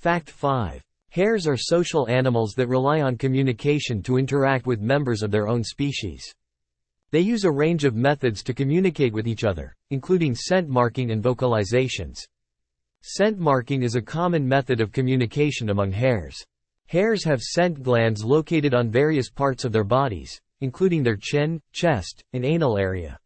Fact 5. Hares are social animals that rely on communication to interact with members of their own species. They use a range of methods to communicate with each other, including scent marking and vocalizations. Scent marking is a common method of communication among hares. Hares have scent glands located on various parts of their bodies, including their chin, chest, and anal area.